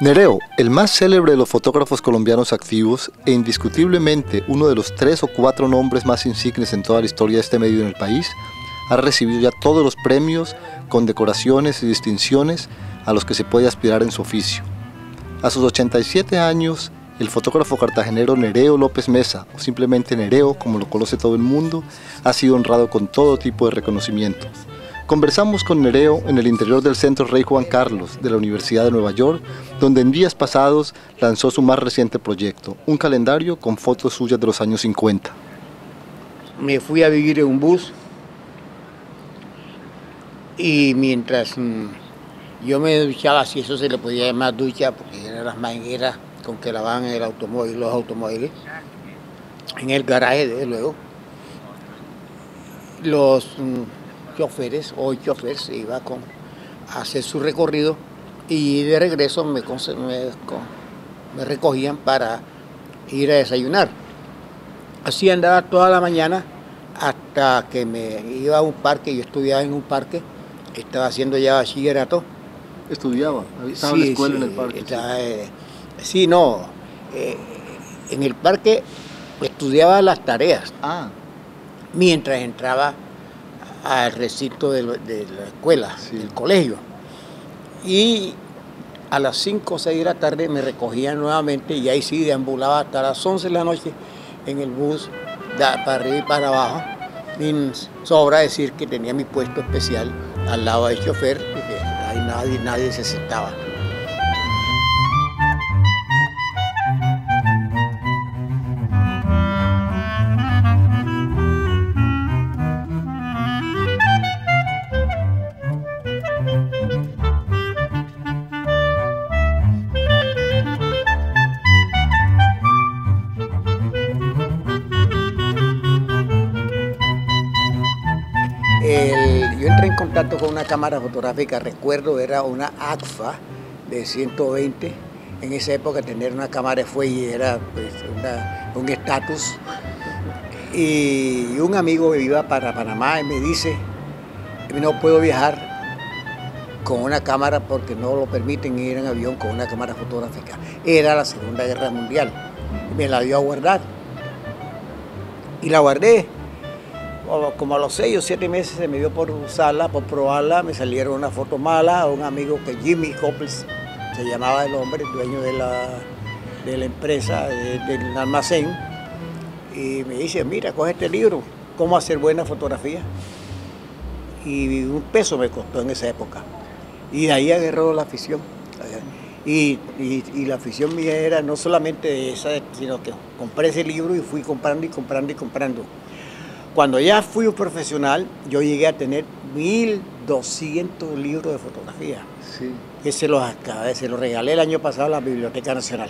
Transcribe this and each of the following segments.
Nereo, el más célebre de los fotógrafos colombianos activos e indiscutiblemente uno de los tres o cuatro nombres más insignes en toda la historia de este medio en el país, ha recibido ya todos los premios, condecoraciones y distinciones a los que se puede aspirar en su oficio. A sus 87 años, el fotógrafo cartagenero Nereo López Mesa, o simplemente Nereo, como lo conoce todo el mundo, ha sido honrado con todo tipo de reconocimiento. Conversamos con Nereo en el interior del Centro Rey Juan Carlos de la Universidad de Nueva York, donde en días pasados lanzó su más reciente proyecto, un calendario con fotos suyas de los años 50. Me fui a vivir en un bus y mientras mm, yo me duchaba, si eso se le podía llamar ducha, porque eran las mangueras con que lavaban el automóvil, los automóviles, en el garaje, desde luego, los mm, choferes o choferes iba con, a hacer su recorrido y de regreso me, me, recogían para ir a desayunar. Así andaba toda la mañana hasta que me iba a un parque, yo estudiaba en un parque, estaba haciendo ya bachillerato. ¿Estudiaba? ¿Estaba en la escuela en el parque? Eh, sí, no. Eh, en el parque estudiaba las tareas. Ah. Mientras entraba al recinto de, la escuela, del colegio. Y a las 5 o 6 de la tarde me recogían nuevamente y ahí sí deambulaba hasta las 11 de la noche en el bus para arriba y para abajo. Y sobra decir que tenía mi puesto especial al lado del chofer, porque ahí nadie, nadie se sentaba. Yo entré en contacto con una cámara fotográfica, recuerdo, era una ACFA de 120. En esa época tener una cámara fue y era pues, un estatus. Y un amigo iba para Panamá y me dice, no puedo viajar con una cámara porque no lo permiten ir en avión con una cámara fotográfica. Era la Segunda Guerra Mundial. Me la dio a guardar. Y la guardé como a los seis o siete meses se me dio por usarla, por probarla, me salieron una foto mala a un amigo que Jimmy Coppels se llamaba el hombre, dueño de la, de la empresa, del almacén, y me dice, mira, coge este libro, cómo hacer buena fotografía. Y un peso me costó en esa época. Y de ahí agarró la afición. Y, y, la afición mía era no solamente esa, sino que compré ese libro y fui comprando y comprando y comprando. Cuando ya fui un profesional, yo llegué a tener 1.200 libros de fotografía. Sí. Que se los, se los regalé el año pasado a la Biblioteca Nacional.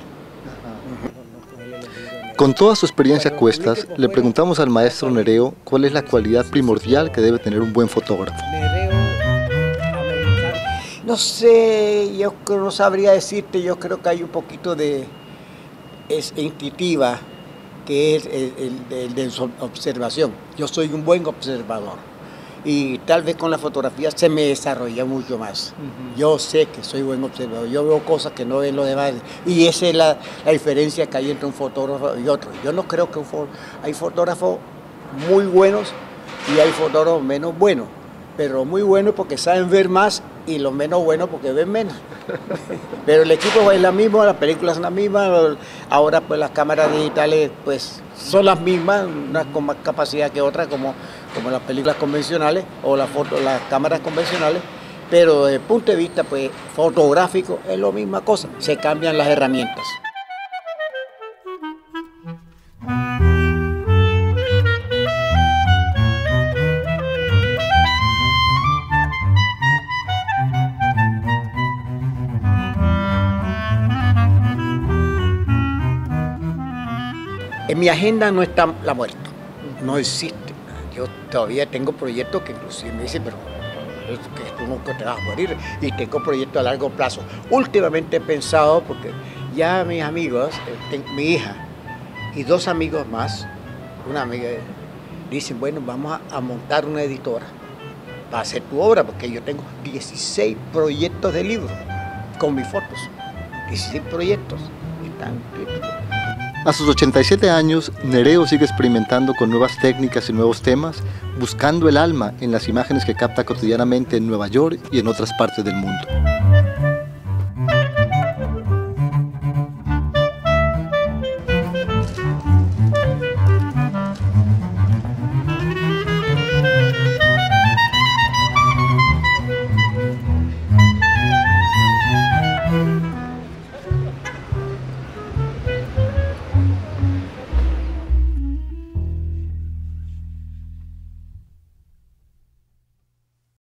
Con toda su experiencia a cuestas, le preguntamos al maestro Nereo cuál es la cualidad primordial que debe tener un buen fotógrafo. No sé, yo no sabría decirte, yo creo que hay un poquito de es intuitiva que es el, de observación. Yo soy un buen observador y tal vez con la fotografía se me desarrolla mucho más. Yo sé que soy buen observador, yo veo cosas que no ven los demás y esa es la, diferencia que hay entre un fotógrafo y otro. Yo no creo que hay fotógrafos muy buenos y hay fotógrafos menos buenos, pero muy buenos porque saben ver más y los menos buenos porque ven menos. Pero el equipo es la misma, las películas son las mismas, ahora pues las cámaras digitales pues son las mismas, unas con más capacidad que otras como, como las películas convencionales o las, las cámaras convencionales, pero desde el punto de vista pues fotográfico es la misma cosa, se cambian las herramientas. Mi agenda no está la muerte, no existe. Yo todavía tengo proyectos que inclusive me dicen, pero que tú nunca te vas a morir. Y tengo proyectos a largo plazo. Últimamente he pensado, porque ya mis amigos, eh, mi hija y dos amigos más, una amiga, dicen, bueno, vamos a, montar una editora para hacer tu obra, porque yo tengo 16 proyectos de libros con mis fotos. 16 proyectos están A sus 87 años, Nereo sigue experimentando con nuevas técnicas y nuevos temas, buscando el alma en las imágenes que capta cotidianamente en Nueva York y en otras partes del mundo.